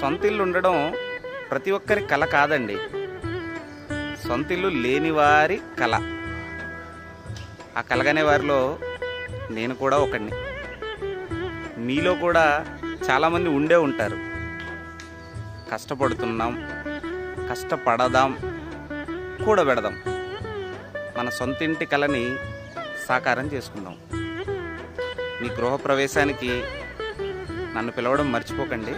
సొంత ఇల్లు ఉండడం ప్రతి ఒక్కరి కళ కాదండి. సొంత ఇల్లు లేని వారి కళ ఆ కలగనే వారిలో నేను కూడా ఒకడిని మీలో కూడా చాలామంది ఉండే ఉంటారు. కష్టపడుతున్నాం కష్టపడదాం కూడబెడదాం. మన సొంత ఇంటి కలని సాకారం చేసుకుందాం. మీ గృహప్రవేశానికి నన్ను పిలవడం మర్చిపోకండి.